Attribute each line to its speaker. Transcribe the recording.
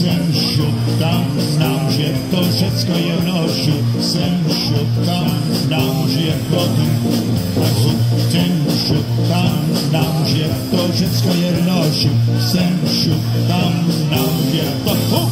Speaker 1: Sęsiu, tam znam, gdzie to dziecko je nosił. Sęsiu, tam znam, gdzie potem Sęsiu, tam znam, gdzie to dziecko je nosił. Sęsiu, tam znam, gdzie to...